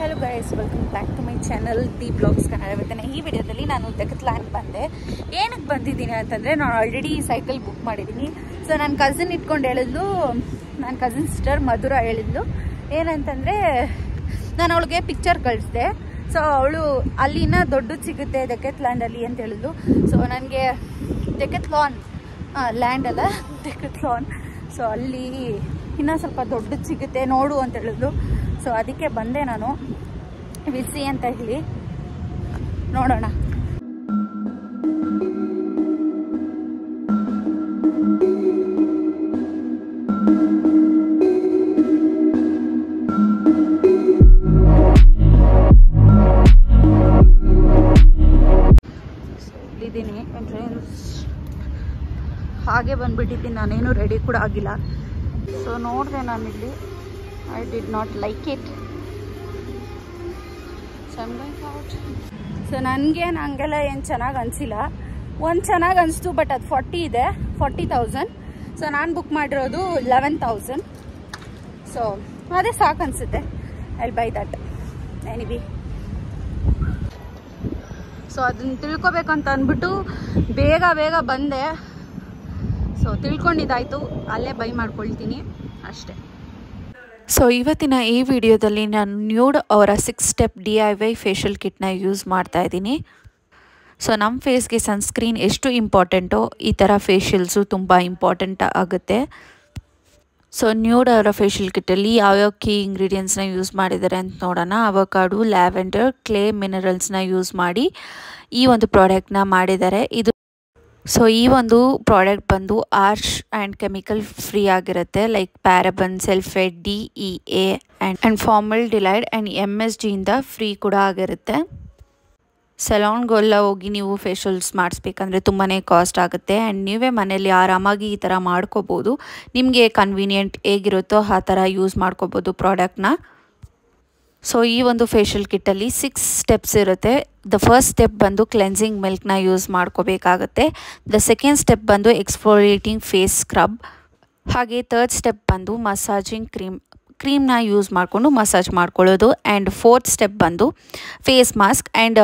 Hello guys welcome back to my channel the blogs Kannada ಇವತ್ತಿನ ಈ ವಿಡಿಯೋದಲ್ಲಿ ನಾನು ತೆಗೆತ್ಲಾಕ್ ಬಂದೆ. ಏನಕ್ಕೆ ಬಂದಿದ್ದೀನಿ ಅಂತಂದರೆ ನಾನು ಆಲ್ರೆಡಿ ಸೈಕಲ್ ಬುಕ್ ಮಾಡಿದ್ದೀನಿ. ಸೊ ನನ್ನ ಕಸಿನ್ ಇಟ್ಕೊಂಡು ಹೇಳಿದ್ಲು ನನ್ನ ಕಸಿನ್ ಸಿಸ್ಟರ್ ಮಧುರ ಹೇಳಿದ್ಲು. ಏನಂತಂದರೆ, ನಾನು ಅವಳಿಗೆ ಪಿಕ್ಚರ್ ಕಳಿಸಿದೆ. ಸೊ ಅವಳು ಅಲ್ಲಿನ ದೊಡ್ಡದು ಸಿಗುತ್ತೆ ಡೆಕೆತ್ಲ್ಯಾಂಡಲ್ಲಿ ಅಂತ ಹೇಳಿದ್ಲು. ಸೊ ನನಗೆ ಡೆಕೆತ್ಲಾನ್ ಲ್ಯಾಂಡ್ ಅಲ್ಲ ಡೆಕೆತ್ಲಾನ್ ಸೊ ಅಲ್ಲಿ ಇನ್ನೂ ಸ್ವಲ್ಪ ದೊಡ್ಡದು ಸಿಗುತ್ತೆ, ನೋಡು ಅಂತ ಹೇಳಿದ್ಲು. ಸೊ ಅದಕ್ಕೆ ಬಂದೆ ನಾನು. ವಿಸಿ ಅಂತ ಹೇಳಿ. ನೋಡೋಣ. ಇದ್ದೀನಿ ಹಾಗೆ ಬಂದ್ಬಿಟ್ಟಿದ್ದೀನಿ. ನಾನೇನು ರೆಡಿ ಕೂಡ ಆಗಿಲ್ಲ. ಸೊ ನೋಡಿದೆ ನಾನಿಲ್ಲಿ. I did not like it so ನನಗೆ ಹಂಗೆಲ್ಲ ಏನು ಚೆನ್ನಾಗಿ ಅನಿಸಿಲ್ಲ. ಒಂದು ಚೆನ್ನಾಗಿ ಅನಿಸ್ತು ಬಟ್ ಅದು ಫಾರ್ಟಿ ಇದೆ ಫಾರ್ಟಿ ತೌಸಂಡ್ ಸೊ ನಾನು ಬುಕ್ ಮಾಡಿರೋದು ಲೆವೆನ್ ತೌಸಂಡ್ ಸೊ ಅದೇ ಸಾಕು ಅನಿಸುತ್ತೆ. I buy that anyway so ಅದನ್ನ ತಿಳ್ಕೊಬೇಕಂತ ಅಂದ್ಬಿಟ್ಟು ಬೇಗ ಬೇಗ ಬಂದೆ. ಸೊ ತಿಳ್ಕೊಂಡಿದ್ದಾಯಿತು. ಅಲ್ಲೇ ಬೈ ಮಾಡ್ಕೊಳ್ತೀನಿ. ಅಷ್ಟೇ. ಸೊ ಇವತ್ತಿನ ಈ ವಿಡಿಯೋದಲ್ಲಿ ನಾನು ನ್ಯೂಡ್ ಅವರ six step D I Y facial ಕಿಟ್ನ use ಮಾಡ್ತಾ ಇದ್ದೀನಿ. ಸೊ ನಮ್ಮ ಫೇಸ್ಗೆ ಸನ್ಸ್ಕ್ರೀನ್ ಎಷ್ಟು ಇಂಪಾರ್ಟೆಂಟೋ ಈ ಥರ ಫೇಶಿಯಲ್ಸು ತುಂಬ ಇಂಪಾರ್ಟೆಂಟ್ ಆಗುತ್ತೆ. ಸೊ ನ್ಯೂಡ್ ಅವರ ಫೇಶಿಯಲ್ ಕಿಟ್ಟಲ್ಲಿ ಯಾವ್ಯಾವ ಕೀ ಇಂಗ್ರೀಡಿಯೆಂಟ್ಸ್ನ ಯೂಸ್ ಮಾಡಿದ್ದಾರೆ ಅಂತ ನೋಡೋಣ. ಅವಕಾಡು ಲ್ಯಾವೆಂಡರ್ ಕ್ಲೇ ಮಿನರಲ್ಸ್ನ ಯೂಸ್ ಮಾಡಿ ಈ ಒಂದು ಪ್ರಾಡಕ್ಟ್ನ ಮಾಡಿದ್ದಾರೆ. ಇದು ಸೊ ಈ ಒಂದು ಪ್ರಾಡಕ್ಟ್ ಬಂದು ಆರ್ಶ್ ಆ್ಯಂಡ್ ಕೆಮಿಕಲ್ ಫ್ರೀ ಆಗಿರುತ್ತೆ. Like paraben sulphate D E A and and formaldehyde and M S ಜಿಯಿಂದ free ಕೂಡ ಆಗಿರುತ್ತೆ. ಸೆಲಾನ್ಗೆಲ್ಲ ಹೋಗಿ ನೀವು ಫೇಶಿಯಲ್ಸ್ ಮಾಡಿಸ್ಬೇಕಂದ್ರೆ ತುಂಬಾ ಕಾಸ್ಟ್ ಆಗುತ್ತೆ. ಆ್ಯಂಡ್ ನೀವೇ ಮನೇಲಿ ಆರಾಮಾಗಿ ಈ ಥರ ಮಾಡ್ಕೋಬೋದು. ನಿಮಗೆ ಕನ್ವೀನಿಯೆಂಟ್ ಹೇಗಿರುತ್ತೋ ಆ ಥರ ಯೂಸ್ ಮಾಡ್ಕೋಬೋದು ಪ್ರಾಡಕ್ಟ್ನ ಸೊ ಈ ಒಂದು ಫೇಶಿಯಲ್ ಕಿಟ್ಟಲ್ಲಿ ಸಿಕ್ಸ್ ಸ್ಟೆಪ್ಸ್ ಇರುತ್ತೆ. ದ ಫಸ್ಟ್ ಸ್ಟೆಪ್ ಬಂದು ಕ್ಲೆನ್ಸಿಂಗ್ ಮಿಲ್ಕ್ನ ಯೂಸ್ ಮಾಡ್ಕೋಬೇಕಾಗತ್ತೆ. ದ ಸೆಕೆಂಡ್ ಸ್ಟೆಪ್ ಬಂದು ಎಕ್ಸ್ಫೋಲಿಯೇಟಿಂಗ್ ಫೇಸ್ ಸ್ಕ್ರಬ್ ಹಾಗೆ ತರ್ಡ್ ಸ್ಟೆಪ್ ಬಂದು ಮಸಾಜಿಂಗ್ ಕ್ರೀಮ್ ಕ್ರೀಮ್ನ ಯೂಸ್ ಮಾಡಿಕೊಂಡು ಮಸಾಜ್ ಮಾಡ್ಕೊಳ್ಳೋದು. ಆ್ಯಂಡ್ ಫೋರ್ತ್ ಸ್ಟೆಪ್ ಬಂದು face mask and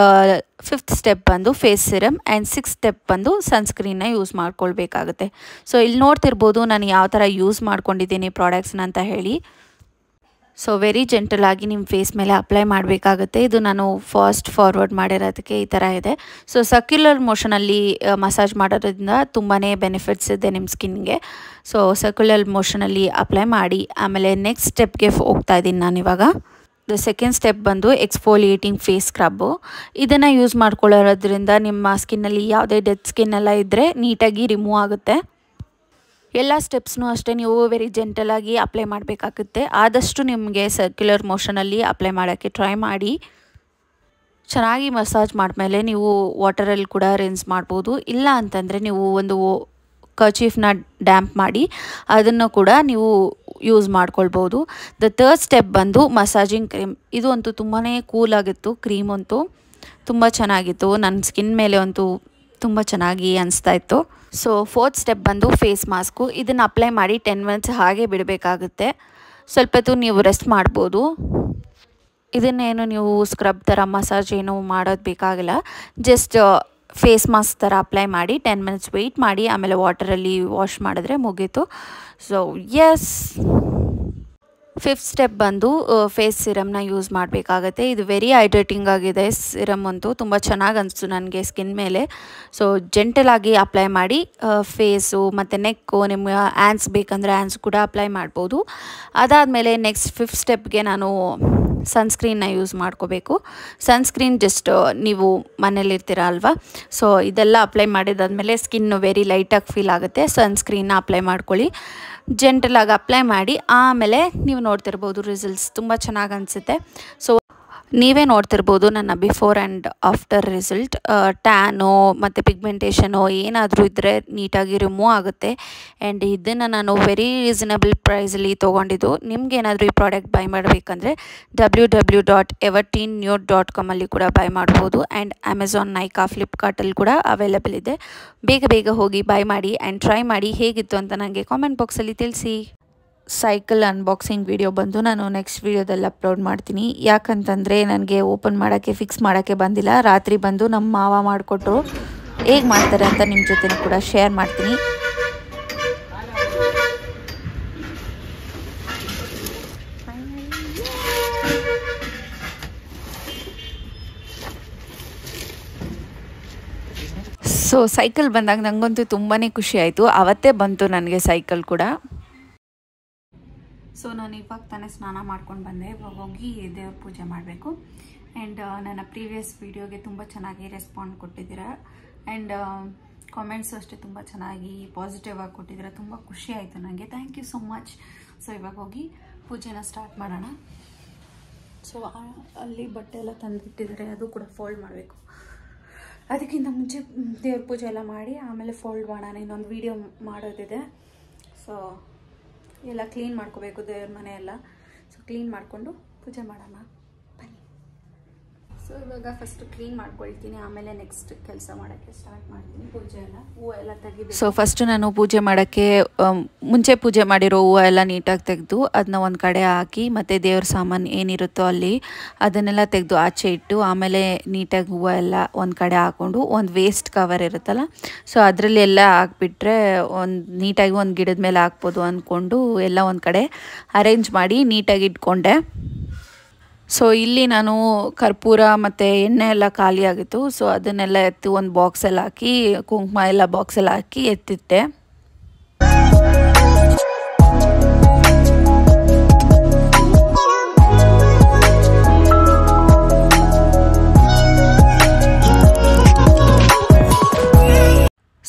fifth step ಬಂದು face serum and six step ಬಂದು ಸನ್ಸ್ಕ್ರೀನ್ನ ಯೂಸ್ ಮಾಡ್ಕೊಳ್ಬೇಕಾಗುತ್ತೆ. ಸೊ ಇಲ್ಲಿ ನೋಡ್ತಿರ್ಬೋದು ನಾನು ಯಾವ ಥರ ಯೂಸ್ ಮಾಡ್ಕೊಂಡಿದ್ದೀನಿ ಪ್ರಾಡಕ್ಟ್ಸ್ನ ಅಂತ ಹೇಳಿ. ಸೊ ವೆರಿ ಜೆಂಟಲಾಗಿ ನಿಮ್ಮ ಫೇಸ್ ಮೇಲೆ ಅಪ್ಲೈ ಮಾಡಬೇಕಾಗುತ್ತೆ. ಇದು ನಾನು ಫಾಸ್ಟ್ ಫಾರ್ವರ್ಡ್ ಮಾಡಿರೋದಕ್ಕೆ ಈ ಥರ ಇದೆ. ಸೊ ಸರ್ಕ್ಯುಲರ್ ಮೋಷನಲ್ಲಿ ಮಸಾಜ್ ಮಾಡೋದ್ರಿಂದ ತುಂಬಾ ಬೆನಿಫಿಟ್ಸ್ ಇದೆ ನಿಮ್ಮ ಸ್ಕಿನ್ಗೆ ಸೊ ಸರ್ಕ್ಯುಲರ್ ಮೋಷನಲ್ಲಿ ಅಪ್ಲೈ ಮಾಡಿ. ಆಮೇಲೆ ನೆಕ್ಸ್ಟ್ ಸ್ಟೆಪ್ಗೆ ಹೋಗ್ತಾ ಇದ್ದೀನಿ ನಾನು ಇವಾಗ. ದ ಸೆಕೆಂಡ್ ಸ್ಟೆಪ್ ಬಂದು ಎಕ್ಸ್ಫೋಲಿಯೇಟಿಂಗ್ ಫೇಸ್ ಸ್ಕ್ರಬ್ಬು ಇದನ್ನು ಯೂಸ್ ಮಾಡ್ಕೊಳ್ಳೋದ್ರಿಂದ ನಿಮ್ಮ ಸ್ಕಿನ್ನಲ್ಲಿ ಯಾವುದೇ ಡೆತ್ ಸ್ಕಿನ್ ಎಲ್ಲ ಇದ್ದರೆ ನೀಟಾಗಿ ರಿಮೂವ್ ಆಗುತ್ತೆ. ಎಲ್ಲ ಸ್ಟೆಪ್ಸ್ನೂ ಅಷ್ಟೇ ನೀವು ವೆರಿ ಜೆಂಟಲಾಗಿ ಅಪ್ಲೈ ಮಾಡಬೇಕಾಗುತ್ತೆ. ಆದಷ್ಟು ನಿಮಗೆ ಸರ್ಕ್ಯುಲರ್ ಮೋಷನಲ್ಲಿ ಅಪ್ಲೈ ಮಾಡೋಕ್ಕೆ ಟ್ರೈ ಮಾಡಿ. ಚೆನ್ನಾಗಿ ಮಸಾಜ್ ಮಾಡಿದ್ಮೇಲೆ ನೀವು ವಾಟರಲ್ಲಿ ಕೂಡ ರಿನ್ಸ್ ಮಾಡ್ಬೋದು. ಇಲ್ಲ ಅಂತಂದರೆ ನೀವು ಒಂದು ಕಚೀಫ್ನ ಡ್ಯಾಂಪ್ ಮಾಡಿ ಅದನ್ನು ಕೂಡ ನೀವು ಯೂಸ್ ಮಾಡ್ಕೊಳ್ಬೋದು. ದ ತರ್ಡ್ ಸ್ಟೆಪ್ ಬಂದು ಮಸಾಜಿಂಗ್ ಕ್ರೀಮ್ ಇದು ಅಂತೂ ತುಂಬಾ ಕೂಲ್ ಆಗಿತ್ತು ಕ್ರೀಮ್ ಅಂತೂ. ತುಂಬ ಚೆನ್ನಾಗಿತ್ತು. ನನ್ನ ಸ್ಕಿನ್ ಮೇಲೆ ಅಂತೂ ತುಂಬ ಚೆನ್ನಾಗಿ ಅನಿಸ್ತಾ ಇತ್ತು. ಸೊ ಫೋರ್ತ್ ಸ್ಟೆಪ್ ಬಂದು ಫೇಸ್ ಮಾಸ್ಕು ಇದನ್ನು ಅಪ್ಲೈ ಮಾಡಿ ಟೆನ್ ಮಿನಿಟ್ಸ್ ಹಾಗೆ ಬಿಡಬೇಕಾಗುತ್ತೆ. ಸ್ವಲ್ಪ ಹೊತ್ತು ನೀವು ರೆಸ್ಟ್ ಮಾಡ್ಬೋದು. ಇದನ್ನೇನು ನೀವು ಸ್ಕ್ರಬ್ ಥರ ಮಸಾಜ್ ಏನು ಮಾಡೋದು ಬೇಕಾಗಿಲ್ಲ. ಜಸ್ಟ್ ಫೇಸ್ ಮಾಸ್ಕ್ ಥರ ಅಪ್ಲೈ ಮಾಡಿ ಟೆನ್ ಮಿನಿಟ್ಸ್ ವೆಯ್ಟ್ ಮಾಡಿ, ಆಮೇಲೆ ವಾಟರಲ್ಲಿ ವಾಶ್ ಮಾಡಿದ್ರೆ ಮುಗೀತು. ಸೊ ಎಸ್ ಫಿಫ್ತ್ ಸ್ಟೆಪ್ ಬಂದು ಫೇಸ್ ಸಿರಮ್ನ ಯೂಸ್ ಮಾಡಬೇಕಾಗತ್ತೆ. ಇದು ವೆರಿ ಹೈಡ್ರೇಟಿಂಗ್ ಆಗಿದೆ ಸಿರಮ್ ಅಂತೂ. ತುಂಬ ಚೆನ್ನಾಗಿ ಅನಿಸ್ತು ನನಗೆ ಸ್ಕಿನ್ ಮೇಲೆ. ಸೊ ಜೆಂಟಲಾಗಿ ಅಪ್ಲೈ ಮಾಡಿ ಫೇಸು ಮತ್ತು ನೆಕ್ಕು ನಿಮ್ಮ ಆ್ಯಂಡ್ಸ್ ಬೇಕಂದರೆ ಆ್ಯಂಡ್ಸ್ ಕೂಡ ಅಪ್ಲೈ ಮಾಡ್ಬೋದು. ಅದಾದಮೇಲೆ ನೆಕ್ಸ್ಟ್ ಫಿಫ್ತ್ ಸ್ಟೆಪ್ಗೆ ನಾನು ಸನ್ಸ್ಕ್ರೀನ್ನ ಯೂಸ್ ಮಾಡ್ಕೋಬೇಕು. ಸನ್ಸ್ಕ್ರೀನ್ ಜಸ್ಟ್ ನೀವು ಮನೇಲಿರ್ತೀರ ಅಲ್ವಾ? ಸೊ ಇದೆಲ್ಲ ಅಪ್ಲೈ ಮಾಡಿದಾದಮೇಲೆ ಸ್ಕಿನ್ನು ವೆರಿ ಲೈಟಾಗಿ ಫೀಲ್ ಆಗುತ್ತೆ. ಸನ್ಸ್ಕ್ರೀನ್ನ ಅಪ್ಲೈ ಮಾಡ್ಕೊಳ್ಳಿ. ಜೆಂಟಲಾಗಿ ಅಪ್ಲೈ ಮಾಡಿ. ಆಮೇಲೆ ನೀವು ನೋಡ್ತಿರ್ಬೋದು ರಿಸಲ್ಟ್ಸ್ ತುಂಬ ಚೆನ್ನಾಗಿ ಅನಿಸುತ್ತೆ. ಸೊ ನೀವೇ ನೋಡ್ತಿರ್ಬೋದು ನನ್ನ ಬಿಫೋರ್ ಆ್ಯಂಡ್ ಆಫ್ಟರ್ ರಿಸಲ್ಟ್. ಟ್ಯಾನೋ ಮತ್ತು ಪಿಗ್ಮೆಂಟೇಷನೋ ಏನಾದರೂ ಇದ್ದರೆ ನೀಟಾಗಿ ರಿಮೂವ್ ಆಗುತ್ತೆ. ಆ್ಯಂಡ್ ಇದನ್ನು ನಾನು ವೆರಿ ರೀಸನಬಲ್ ಪ್ರೈಸಲ್ಲಿ ತೊಗೊಂಡಿದ್ದು. ನಿಮ್ಗೆ ಏನಾದರೂ ಈ ಪ್ರಾಡಕ್ಟ್ ಬೈ ಮಾಡಬೇಕಂದ್ರೆ W W dot Everteen new dot ಕಾಮಲ್ಲಿ ಕೂಡ ಬೈ ಮಾಡ್ಬೋದು. ಆ್ಯಂಡ್ ಅಮೆಝಾನ್ ನೈಕಾ ಫ್ಲಿಪ್ಕಾರ್ಟಲ್ಲಿ ಕೂಡ ಅವೈಲಬಲ್ ಇದೆ. ಬೇಗ ಬೇಗ ಹೋಗಿ ಬೈ ಮಾಡಿ ಆ್ಯಂಡ್ ಟ್ರೈ ಮಾಡಿ ಹೇಗಿತ್ತು ಅಂತ ನನಗೆ ಕಾಮೆಂಟ್ ಬಾಕ್ಸಲ್ಲಿ ತಿಳಿಸಿ. ಸೈಕಲ್ ಅನ್ಬಾಕ್ಸಿಂಗ್ ವಿಡಿಯೋ ಬಂದು ನಾನು ನೆಕ್ಸ್ಟ್ ವಿಡಿಯೋದಲ್ಲಿ ಅಪ್ಲೋಡ್ ಮಾಡ್ತೀನಿ. ಯಾಕಂತಂದರೆ ನನಗೆ ಓಪನ್ ಮಾಡೋಕ್ಕೆ ಫಿಕ್ಸ್ ಮಾಡೋಕ್ಕೆ ಬಂದಿಲ್ಲ. ರಾತ್ರಿ ಬಂದು ನಮ್ಮ ಮಾವ ಮಾಡಿಕೊಟ್ರು ಹೇಗೆ ಮಾಡ್ತಾರೆ ಅಂತ ನಿಮ್ಮ ಜೊತೆ ಕೂಡ ಶೇರ್ ಮಾಡ್ತೀನಿ. ಸೊ ಸೈಕಲ್ ಬಂದಾಗ ನನಗಂತೂ ತುಂಬಾ ಖುಷಿ ಆಯಿತು. ಅವತ್ತೇ ಬಂತು ನನಗೆ ಸೈಕಲ್ ಕೂಡ. ಸೊ ನಾನು ಇವಾಗ ತಾನೇ ಸ್ನಾನ ಮಾಡ್ಕೊಂಡು ಬಂದೆ. ಇವಾಗ ಹೋಗಿ ದೇವ್ರ ಪೂಜೆ ಮಾಡಬೇಕು. ಆ್ಯಂಡ್ ನನ್ನ ಪ್ರೀವಿಯಸ್ ವೀಡಿಯೋಗೆ ತುಂಬ ಚೆನ್ನಾಗಿ ರೆಸ್ಪಾಂಡ್ ಕೊಟ್ಟಿದ್ದೀರ. ಆ್ಯಂಡ್ ಕಾಮೆಂಟ್ಸು ಅಷ್ಟೇ ತುಂಬ ಚೆನ್ನಾಗಿ ಪಾಸಿಟಿವ್ ಆಗಿ ಕೊಟ್ಟಿದ್ದೀರ. ತುಂಬ ಖುಷಿ ಆಯಿತು ನನಗೆ thank you so much so ಇವಾಗ ಹೋಗಿ ಪೂಜೆನ ಸ್ಟಾರ್ಟ್ ಮಾಡೋಣ. ಸೊ ಅಲ್ಲಿ ಬಟ್ಟೆ ಎಲ್ಲ ತಂದಿಟ್ಟಿದ್ದಾರೆ. ಅದು ಕೂಡ ಫೋಲ್ಡ್ ಮಾಡಬೇಕು. ಅದಕ್ಕಿಂತ ಮುಂಚೆ, ದೇವ್ರ ಪೂಜೆ ಎಲ್ಲ ಮಾಡಿ ಆಮೇಲೆ ಫೋಲ್ಡ್ ಮಾಡೋಣ. ಇನ್ನೊಂದು ವೀಡಿಯೋ ಮಾಡೋದಿದೆ. ಸೊ ಎಲ್ಲ ಕ್ಲೀನ್ ಮಾಡ್ಕೋಬೇಕು ದೇವ್ರ ಮನೆ ಎಲ್ಲ ಸೊ ಕ್ಲೀನ್ ಮಾಡಿಕೊಂಡು ಪೂಜೆ ಮಾಡೋಣ. ಸೊ ಇವಾಗ ಫಸ್ಟ್ ಕ್ಲೀನ್ ಮಾಡ್ಕೊಳ್ತೀನಿ, ಆಮೇಲೆ ನೆಕ್ಸ್ಟ್ ಕೆಲಸ ಮಾಡೋಕ್ಕೆ ಸ್ಟಾರ್ಟ್ ಮಾಡ್ತೀನಿ, ಪೂಜೆ ಎಲ್ಲ. ಹೂವು ಎಲ್ಲ ತೆಗಿಬೇಕು. ಸೊ ಫಸ್ಟ್ ನಾನು ಪೂಜೆ ಮಾಡೋಕ್ಕೆ ಮುಂಚೆ ಪೂಜೆ ಮಾಡಿರೋ ಹೂವು ಎಲ್ಲ ನೀಟಾಗಿ ತೆಗೆದು ಅದನ್ನ ಒಂದು ಕಡೆ ಹಾಕಿ, ಮತ್ತು ದೇವ್ರ ಸಾಮಾನು ಏನಿರುತ್ತೋ ಅಲ್ಲಿ ಅದನ್ನೆಲ್ಲ ತೆಗೆದು ಆಚೆ ಇಟ್ಟು, ಆಮೇಲೆ ನೀಟಾಗಿ ಹೂವು ಎಲ್ಲ ಒಂದು ಕಡೆ ಹಾಕ್ಕೊಂಡು ಒಂದು ವೇಸ್ಟ್ ಕವರ್ ಇರುತ್ತಲ್ಲ ಸೊ ಅದರಲ್ಲಿ ಎಲ್ಲ ಹಾಕ್ಬಿಟ್ರೆ ಒಂದು ನೀಟಾಗಿ ಒಂದು ಗಿಡದ ಮೇಲೆ ಹಾಕ್ಬೋದು ಅಂದ್ಕೊಂಡು ಎಲ್ಲ ಒಂದು ಕಡೆ ಅರೇಂಜ್ ಮಾಡಿ ನೀಟಾಗಿ ಇಟ್ಕೊಂಡೆ. ಸೊ ಇಲ್ಲಿ ನಾನು ಕರ್ಪೂರ ಮತ್ತು ಎಣ್ಣೆ ಎಲ್ಲ ಖಾಲಿಯಾಗಿತ್ತು. ಸೊ ಅದನ್ನೆಲ್ಲ ಎತ್ತಿ ಒಂದು ಬಾಕ್ಸಲ್ಲಿ ಹಾಕಿ, ಕುಂಕುಮ ಎಲ್ಲ ಬಾಕ್ಸಲ್ಲಿ ಹಾಕಿ ಎತ್ತಿಟ್ಟೆ.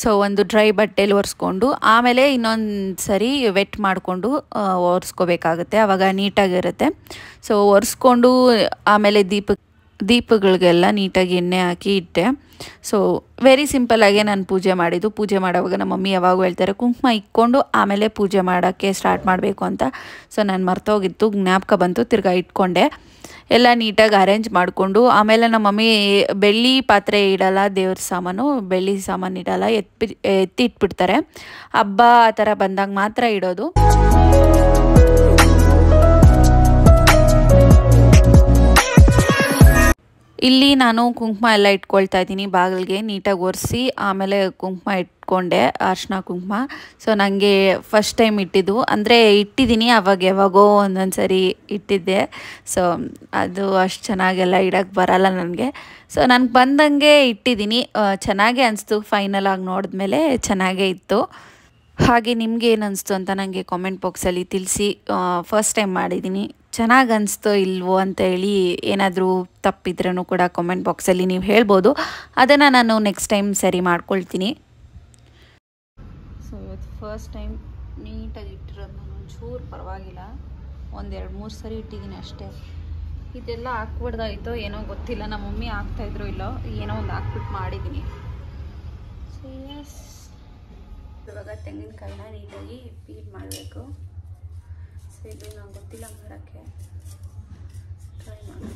ಸೊ ಒಂದು ಡ್ರೈ ಬಟ್ಟೆಲಿ ಒರೆಸ್ಕೊಂಡು, ಆಮೇಲೆ ಇನ್ನೊಂದು ಸರಿ ವೆಟ್ ಮಾಡಿಕೊಂಡು ಒರೆಸ್ಕೋಬೇಕಾಗುತ್ತೆ. ಆವಾಗ ನೀಟಾಗಿರುತ್ತೆ. ಸೊ ಒರೆಸ್ಕೊಂಡು, ಆಮೇಲೆ ದೀಪ, ದೀಪಗಳಿಗೆಲ್ಲ ನೀಟಾಗಿ ಎಣ್ಣೆ ಹಾಕಿ ಇಟ್ಟೆ. ಸೊ ವೆರಿ ಸಿಂಪಲ್ಲಾಗೆ ನಾನು ಪೂಜೆ ಮಾಡಿದ್ದು. ಪೂಜೆ ಮಾಡೋವಾಗ ನಮ್ಮ ಮಮ್ಮಿ ಯಾವಾಗೂ ಹೇಳ್ತಾರೆ, ಕುಂಕುಮ ಇಟ್ಕೊಂಡು ಆಮೇಲೆ ಪೂಜೆ ಮಾಡೋಕ್ಕೆ ಸ್ಟಾರ್ಟ್ ಮಾಡಬೇಕು ಅಂತ. ಸೊ ನಾನು ಮರ್ತೋಗಿತ್ತು ಜ್ಞಾಪಕ ಬಂತು, ತಿರ್ಗಾ ಇಟ್ಕೊಂಡೆ. ಎಲ್ಲ ನೀಟಾಗಿ ಅರೇಂಜ್ ಮಾಡಿಕೊಂಡು, ಆಮೇಲೆ ನಮ್ಮ ಮಮ್ಮಿ ಬೆಳ್ಳಿ ಪಾತ್ರೆ ಇಡಲ್ಲ, ದೇವ್ರ ಸಾಮಾನು, ಬೆಳ್ಳಿ ಸಾಮಾನು ಇಡಲ್ಲ, ಎತ್ತಿ ಎತ್ತಿ ಇಟ್ಬಿಡ್ತಾರೆ. ಹಬ್ಬ ಆ ಥರ ಬಂದಾಗ ಮಾತ್ರ ಇಡೋದು. ಇಲ್ಲಿ ನಾನು ಕುಂಕುಮ ಎಲ್ಲ ಇಟ್ಕೊಳ್ತಾ ಇದ್ದೀನಿ ಬಾಗಿಲಿಗೆ ನೀಟಾಗಿ ಒರೆಸಿ, ಆಮೇಲೆ ಕುಂಕುಮ ಇಟ್ಕೊಂಡೆ, ಅರ್ಶಿನ ಕುಂಕುಮ. ಸೊ ನನಗೆ ಫಸ್ಟ್ ಟೈಮ್ ಇಟ್ಟಿದ್ದು. ಅಂದರೆ ಇಟ್ಟಿದ್ದೀನಿ, ಅವಾಗ ಯಾವಾಗೋ ಒಂದೊಂದು ಸರಿ ಇಟ್ಟಿದ್ದೆ. ಸೊ ಅದು ಅಷ್ಟು ಚೆನ್ನಾಗೆಲ್ಲ ಇಡೋಕ್ಕೆ ಬರಲ್ಲ ನನಗೆ. ಸೊ ನನಗೆ ಬಂದಂಗೆ ಇಟ್ಟಿದ್ದೀನಿ. ಚೆನ್ನಾಗೇ ಅನಿಸ್ತು. ಫೈನಲ್ ಆಗಿ ನೋಡಿದ್ಮೇಲೆ ಚೆನ್ನಾಗೇ ಇತ್ತು. ಹಾಗೆ ನಿಮಗೆ ಏನು ಅನಿಸ್ತು ಅಂತ ನನಗೆ ಕಾಮೆಂಟ್ ಬಾಕ್ಸಲ್ಲಿ ತಿಳಿಸಿ. ಫಸ್ಟ್ ಟೈಮ್ ಮಾಡಿದ್ದೀನಿ. ಚೆನ್ನಾಗಿ ಅನಿಸ್ತೋ ಇಲ್ವೋ ಅಂತ ಹೇಳಿ ಏನಾದರೂ ತಪ್ಪಿದ್ರೂ ಕೂಡ ಕಾಮೆಂಟ್ ಬಾಕ್ಸಲ್ಲಿ ನೀವು ಹೇಳ್ಬೋದು. ಅದನ್ನು ನಾನು ನೆಕ್ಸ್ಟ್ ಟೈಮ್ ಸರಿ ಮಾಡ್ಕೊಳ್ತೀನಿ. ಸೊ ಇವತ್ತು ಫಸ್ಟ್ ಟೈಮ್ ನೀಟಾಗಿ ಇಟ್ಟಿರೋದು ಒಂಚೂರು ಪರವಾಗಿಲ್ಲ. ಒಂದೆರಡು ಮೂರು ಸರಿ ಇಟ್ಟಿದ್ದೀನಿ ಅಷ್ಟೇ. ಇದೆಲ್ಲ ಹಾಕ್ಬಿಡ್ದಾಯ್ತೋ ಏನೋ ಗೊತ್ತಿಲ್ಲ. ನಮ್ಮ ಮಮ್ಮಿ ಹಾಕ್ತಾಯಿದ್ರು ಇಲ್ಲೋ ಏನೋ ಒಂದು ಹಾಕ್ಬಿಟ್ಟು ಮಾಡಿದ್ದೀನಿ. ಸೊ ಎಸ್ ಇವಾಗ ತೆಂಗಿನಕಾಯಿನ ನೀಟಾಗಿ ಪೀಲ್ ಮಾಡಬೇಕು. ಸೊ ಇದು ನಂಗೆ ಗೊತ್ತಿಲ್ಲ ಮಾಡೋಕ್ಕೆ ಟ್ರೈ ಮಾಡೋಣ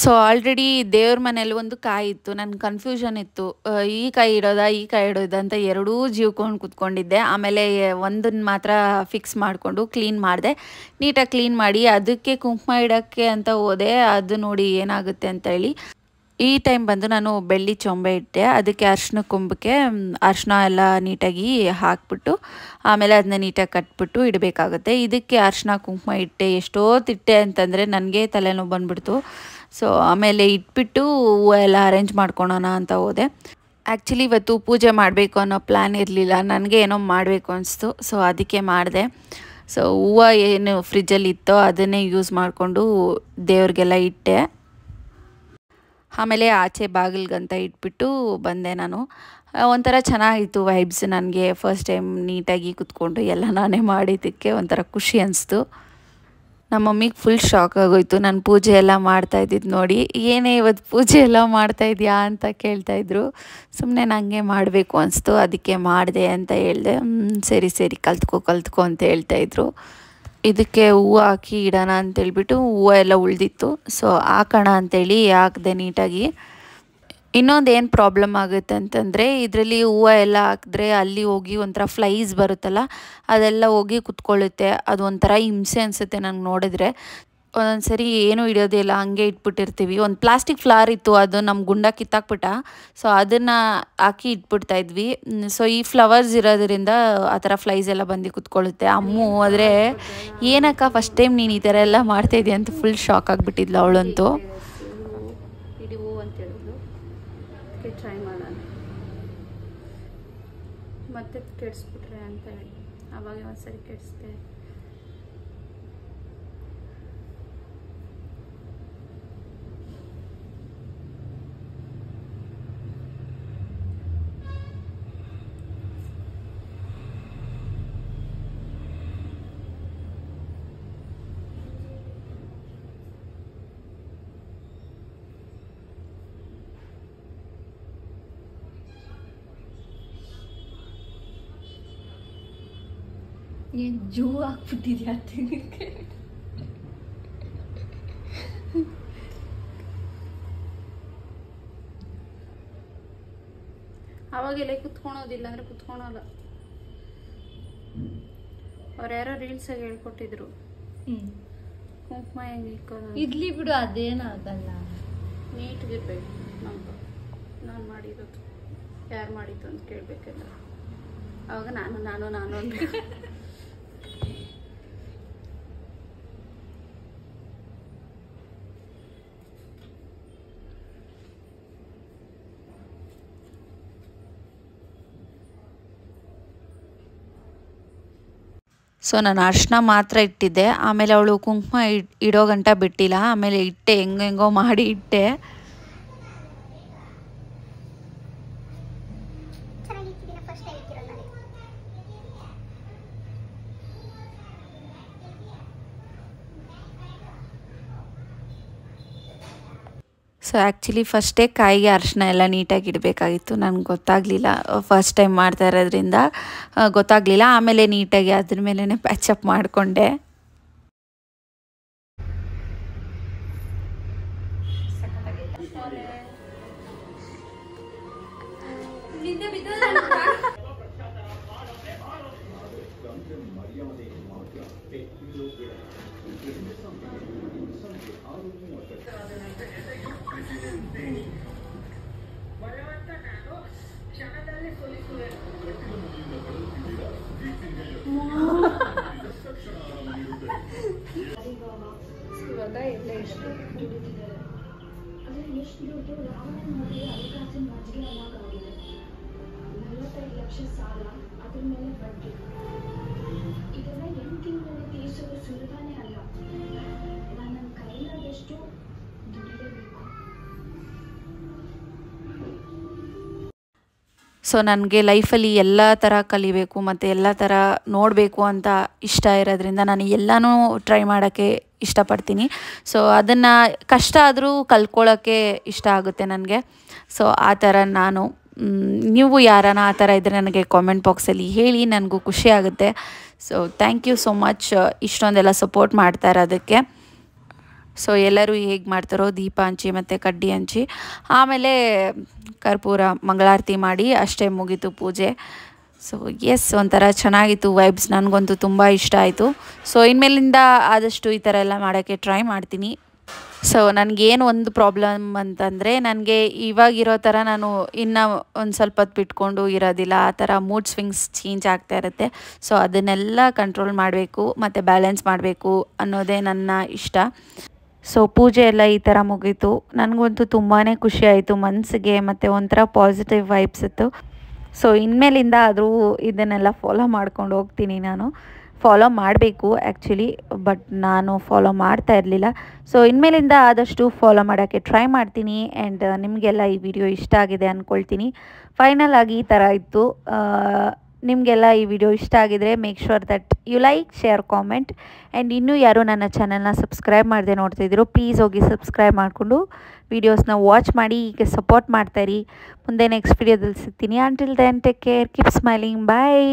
ಸೊ ಆಲ್ರೆಡಿ ದೇವ್ರ ಮನೇಲಿ ಒಂದು ಕಾಯಿ ಇತ್ತು ನನ್ನ ಕನ್ಫ್ಯೂಷನ್ ಇತ್ತು. ಈ ಕಾಯಿ ಇಡೋದಾ, ಈ ಕಾಯಿ ಇಡೋದಾ ಅಂತ ಎರಡೂ ಜೀವ್ಕೊಂಡು ಕೂತ್ಕೊಂಡಿದ್ದೆ. ಆಮೇಲೆ ಒಂದನ್ನ ಮಾತ್ರ ಫಿಕ್ಸ್ ಮಾಡಿಕೊಂಡು ಕ್ಲೀನ್ ಮಾಡಿದೆ. ನೀಟಾಗಿ ಕ್ಲೀನ್ ಮಾಡಿ ಅದಕ್ಕೆ ಕುಂಕುಮ ಇಡೋಕ್ಕೆ ಅಂತ ಹೋದೆ. ಅದು ನೋಡಿ ಏನಾಗುತ್ತೆ ಅಂತ ಹೇಳಿ, ಈ ಟೈಮ್ ಬಂದು ನಾನು ಬೆಳ್ಳಿ ಚೊಂಬೆ ಇಟ್ಟೆ. ಅದಕ್ಕೆ ಅರ್ಶಿನ ಕುಂಭಕ್ಕೆ ಅರ್ಶಿನ ಎಲ್ಲ ನೀಟಾಗಿ ಹಾಕ್ಬಿಟ್ಟು, ಆಮೇಲೆ ಅದನ್ನ ನೀಟಾಗಿ ಕಟ್ಬಿಟ್ಟು ಇಡಬೇಕಾಗುತ್ತೆ. ಇದಕ್ಕೆ ಅರ್ಶಿನ ಕುಂಕುಮ ಇಟ್ಟೆ. ಎಷ್ಟೋ ತಿಟ್ಟೆ ಅಂತಂದರೆ ನನಗೆ ತಲೆನೋವು ಬಂದ್ಬಿಡ್ತು. ಸೊ ಆಮೇಲೆ ಇಟ್ಬಿಟ್ಟು ಹೂವು ಎಲ್ಲ ಅರೇಂಜ್ ಮಾಡ್ಕೊಳೋಣ ಅಂತ ಹೋದೆ. ಆ್ಯಕ್ಚುಲಿ ಇವತ್ತು ಪೂಜೆ ಮಾಡಬೇಕು ಅನ್ನೋ ಪ್ಲ್ಯಾನ್ ಇರಲಿಲ್ಲ. ನನಗೆ ಏನೋ ಮಾಡಬೇಕು ಅನಿಸ್ತು. ಸೊ ಅದಕ್ಕೆ ಮಾಡಿದೆ. ಸೊ ಹೂವು ಏನು ಫ್ರಿಜ್ಜಲ್ಲಿ ಇತ್ತೋ ಅದನ್ನೇ ಯೂಸ್ ಮಾಡಿಕೊಂಡು ದೇವ್ರಿಗೆಲ್ಲ ಇಟ್ಟೆ. ಆಮೇಲೆ ಆಚೆ ಬಾಗಿಲ್ಗಂತ ಇಟ್ಬಿಟ್ಟು ಬಂದೆ ನಾನು. ಒಂಥರ ಚೆನ್ನಾಗಿತ್ತು ವೈಬ್ಸ್ ನನಗೆ. ಫಸ್ಟ್ ಟೈಮ್ ನೀಟಾಗಿ ಕುತ್ಕೊಂಡು ಎಲ್ಲ ನಾನೇ ಮಾಡಿದ್ದಕ್ಕೆ ಒಂಥರ ಖುಷಿ ಅನಿಸ್ತು. ನಮ್ಮ ಮಮ್ಮಿಗೆ ಫುಲ್ ಶಾಕ್ ಆಗೋಯ್ತು. ನಾನು ಪೂಜೆ ಎಲ್ಲ ಮಾಡ್ತಾ ಇದ್ದಿದ್ದು ನೋಡಿ. ಏನೇ ಇವತ್ತು ಪೂಜೆ ಎಲ್ಲ ಮಾಡ್ತಾ ಇದೆಯಾ ಅಂತ ಕೇಳ್ತಾಯಿದ್ರು ಸುಮ್ಮನೆ ನನಗೆ ಮಾಡಬೇಕು ಅನಿಸ್ತು. ಅದಕ್ಕೆ ಮಾಡಿದೆ ಅಂತ ಹೇಳಿದೆ. ಸರಿ ಸರಿ, ಕಲ್ತ್ಕೊ ಕಲ್ತ್ಕೊ ಅಂತ ಹೇಳ್ತಾ ಇದ್ರು. ಇದಕ್ಕೆ ಹೂವು ಹಾಕಿ ಇಡೋಣ ಅಂತೇಳ್ಬಿಟ್ಟು ಹೂವು ಎಲ್ಲ ಉಳಿದಿತ್ತು. ಸೊ ಹಾಕೋಣ ಅಂತೇಳಿ ಹಾಕಿದೆ ನೀಟಾಗಿ. ಇನ್ನೊಂದು ಏನು ಪ್ರಾಬ್ಲಮ್ ಆಗುತ್ತೆ ಅಂತಂದರೆ ಇದರಲ್ಲಿ ಹೂವು ಎಲ್ಲ ಹಾಕಿದ್ರೆ ಅಲ್ಲಿ ಹೋಗಿ ಒಂಥರ ಫ್ಲೈಸ್ ಬರುತ್ತಲ್ಲ, ಅದೆಲ್ಲ ಹೋಗಿ ಕುತ್ಕೊಳ್ಳುತ್ತೆ. ಅದು ಒಂಥರ ಹಿಂಸೆ ಅನಿಸುತ್ತೆ ನಂಗೆ ನೋಡಿದ್ರೆ. ಒಂದೊಂದು ಸರಿ ಏನೂ ಹಿಡಿಯೋದಿಲ್ಲ ಹಂಗೆ ಇಟ್ಬಿಟ್ಟಿರ್ತೀವಿ. ಒಂದು ಪ್ಲಾಸ್ಟಿಕ್ ಫ್ಲವರ್ ಇತ್ತು, ಅದು ನಮ್ಮ ಗುಂಡ ಕಿತ್ತಾಕ್ಬಿಟ್ಟ. ಸೊ ಅದನ್ನು ಹಾಕಿ ಇಟ್ಬಿಡ್ತಾ ಇದ್ವಿ. ಸೊ ಈ ಫ್ಲವರ್ಸ್ ಇರೋದ್ರಿಂದ ಆ ಥರ ಫ್ಲೈಸ್ ಎಲ್ಲ ಬಂದು ಕುತ್ಕೊಳ್ಳುತ್ತೆ. ಅಮ್ಮು, ಆದರೆ, ಏನಕ್ಕ ಫಸ್ಟ್ ಟೈಮ್ ನೀನು ಈ ಥರ ಎಲ್ಲ ಮಾಡ್ತಾಯಿದ್ದೀಯ ಅಂತ ಫುಲ್ ಶಾಕ್ ಆಗಿಬಿಟ್ಟಿದ್ಲು ಅವಳಂತೂ. ಅದಕ್ಕೆ ಟ್ರೈ ಮಾಡೋಣ. ಮತ್ತೆ ಕೆಡಿಸ್ಬಿಟ್ರೆ ಅಂತ ಹೇಳಿ. ಅವಾಗ ಒಂದ್ಸರಿ ಕೆಡಿಸ್ದೆ. ಏನು ಜೂ ಹಾಕ್ಬಿಟ್ಟಿದ್ಯಾ ತಿನ್ನಕ್ಕೆ ಅವಾಗೆಲ್ಲ ಕುತ್ಕೊಳೋದಿಲ್ಲ ಅಂದ್ರೆ ಕುತ್ಕೊಳಲ್ಲ. ಅವ್ರು ಯಾರೋ ರೀಲ್ಸಾಗಿ ಹೇಳ್ಕೊಟ್ಟಿದ್ರು. ಕುಂಕುಮ ಹೆಂಗೆ ಇಕ್ಕೋದು ಇಡ್ಲಿ ಬಿಡು ಅದೇನಾಗಲ್ಲ ನೀಟ್ಗಿರ್ಬೇಕು ನಮ್ಗೆ. ನಾನು ಮಾಡಿರೋದು. ಯಾರು ಮಾಡಿದ್ದು ಅಂತ ಕೇಳಬೇಕಲ್ಲ. ಅವಾಗ ನಾನು ನಾನು ನಾನು ಅಂತ ಸೊ ನಾನು ಅರ್ಶಿನ ಮಾತ್ರ ಇಟ್ಟಿದ್ದೆ. ಆಮೇಲೆ ಅವಳು ಕುಂಕುಮ ಇಡ್ ಗಂಟ ಬಿಟ್ಟಿಲ್ಲ. ಆಮೇಲೆ ಇಟ್ಟೆ ಹೆಂಗೋ ಹೆಂಗೋ ಮಾಡಿ ಇಟ್ಟೆ. ಸೊ ಆ್ಯಕ್ಚುಲಿ ಫಸ್ಟೇ ಕಾಯಿಗೆ ಅರಿಶಿನ ಎಲ್ಲ ನೀಟಾಗಿ ಇಡಬೇಕಾಗಿತ್ತು. ನನಗೆ ಗೊತ್ತಾಗಲಿಲ್ಲ. ಫಸ್ಟ್ ಟೈಮ್ ಮಾಡ್ತಾ ಇರೋದ್ರಿಂದ ಗೊತ್ತಾಗಲಿಲ್ಲ. ಆಮೇಲೆ ನೀಟಾಗಿ ಅದ್ರ ಮೇಲೇ ಪ್ಯಾಚಪ್ ಮಾಡಿಕೊಂಡೆ. ಇವಾಗ ಸೊ ನನಗೆ ಲೈಫಲ್ಲಿ ಎಲ್ಲ ಥರ ಕಲಿಬೇಕು ಮತ್ತು ಎಲ್ಲ ಥರ ನೋಡಬೇಕು ಅಂತ ಇಷ್ಟ ಇರೋದ್ರಿಂದ ನಾನು ಎಲ್ಲನೂ ಟ್ರೈ ಮಾಡೋಕ್ಕೆ ಇಷ್ಟಪಡ್ತೀನಿ. ಸೊ ಅದನ್ನು ಕಷ್ಟ ಆದರೂ ಕಲ್ತ್ಕೊಳ್ಳೋಕ್ಕೆ ಇಷ್ಟ ಆಗುತ್ತೆ ನನಗೆ. ಸೊ ಆ ಥರ ನಾನು ನೀವು ಯಾರಾನ ಆ ಥರ ಇದ್ದರೆ ನನಗೆ ಕಾಮೆಂಟ್ ಬಾಕ್ಸಲ್ಲಿ ಹೇಳಿ, ನನಗೂ ಖುಷಿ ಆಗುತ್ತೆ. So thank you so much ಇಷ್ಟೊಂದೆಲ್ಲ ಸಪೋರ್ಟ್ ಮಾಡ್ತಾ ಇರೋದಕ್ಕೆ. ಸೊ ಎಲ್ಲರೂ ಹೇಗೆ ಮಾಡ್ತಾರೋ, ದೀಪ ಹಂಚಿ ಮತ್ತು ಕಡ್ಡಿ ಹಂಚಿ. ಆಮೇಲೆ ಕರ್ಪೂರ ಮಂಗಳಾರತಿ ಮಾಡಿ ಅಷ್ಟೇ ಮುಗೀತು ಪೂಜೆ. ಸೊ ಎಸ್ ಒಂಥರ ಚೆನ್ನಾಗಿತ್ತು ವೈಬ್ಸ್ ನನಗಂತೂ ತುಂಬ ಇಷ್ಟ ಆಯಿತು. ಸೊ ಇನ್ಮೇಲಿಂದ ಆದಷ್ಟು ಈ ಥರ ಎಲ್ಲ ಮಾಡೋಕ್ಕೆ ಟ್ರೈ ಮಾಡ್ತೀನಿ. ಸೊ ನನಗೇನು ಒಂದು ಪ್ರಾಬ್ಲಮ್ ಅಂತಂದರೆ, ನನಗೆ ಇವಾಗಿರೋ ಥರ ನಾನು ಇನ್ನು ಒಂದು ಸ್ವಲ್ಪ ಹೊತ್ತು ಬಿಟ್ಕೊಂಡು ಇರೋದಿಲ್ಲ. ಆ ಥರ ಮೂಡ್ ಸ್ವಿಂಗ್ಸ್ ಚೇಂಜ್ ಆಗ್ತಾ ಇರುತ್ತೆ. ಸೊ ಅದನ್ನೆಲ್ಲ ಕಂಟ್ರೋಲ್ ಮಾಡಬೇಕು, ಮತ್ತು ಬ್ಯಾಲೆನ್ಸ್ ಮಾಡಬೇಕು ಅನ್ನೋದೇ ನನ್ನ ಇಷ್ಟ. ಸೊ ಪೂಜೆ ಎಲ್ಲ ಈ ಥರ ಮುಗೀತು. ನನಗಂತೂ ತುಂಬಾ ಖುಷಿ ಆಯಿತು ಮನಸ್ಸಿಗೆ ಮತ್ತು ಒಂಥರ ಪಾಸಿಟಿವ್ ವೈಬ್ಸ್ ಇತ್ತು. ಸೊ ಇನ್ಮೇಲಿಂದ ಆದರೂ ಇದನ್ನೆಲ್ಲ ಫಾಲೋ ಮಾಡ್ಕೊಂಡು ಹೋಗ್ತೀನಿ ನಾನು. ಫಾಲೋ ಮಾಡಬೇಕು ಆ್ಯಕ್ಚುಲಿ ಬಟ್ ನಾನು ಫಾಲೋ ಮಾಡ್ತಾ ಇರಲಿಲ್ಲ. ಸೊ ಇನ್ಮೇಲಿಂದ ಆದಷ್ಟು ಫಾಲೋ ಮಾಡೋಕ್ಕೆ ಟ್ರೈ ಮಾಡ್ತೀನಿ ಆ್ಯಂಡ್ ನಿಮಗೆಲ್ಲ ಈ ವಿಡಿಯೋ ಇಷ್ಟ ಆಗಿದೆ ಅಂದ್ಕೊಳ್ತೀನಿ ಫೈನಲ್ ಆಗಿ ಈ ಥರ ಇತ್ತು. ನಿಮಗೆಲ್ಲ ಈ ವಿಡಿಯೋ ಇಷ್ಟ ಆಗಿದರೆ make sure that you like share comment and ಇನ್ನೂ ಯಾರು ನನ್ನ ಚಾನಲ್ನ ಸಬ್ಸ್ಕ್ರೈಬ್ ಮಾಡದೆ ನೋಡ್ತಿದ್ದೀರೋ ಪ್ಲೀಸ್ ಹೋಗಿ ಸಬ್ಸ್ಕ್ರೈಬ್ ಮಾಡಿಕೊಂಡು ವೀಡಿಯೋಸ್ನ ವಾಚ್ ಮಾಡಿ, ಹೀಗೆ ಸಪೋರ್ಟ್ ಮಾಡ್ತಾಯಿರಿ ಮುಂದೆ ನೆಕ್ಸ್ಟ್ ವಿಡಿಯೋದಲ್ಲಿ ಸಿಗ್ತೀನಿ. Until then take care keep smiling bye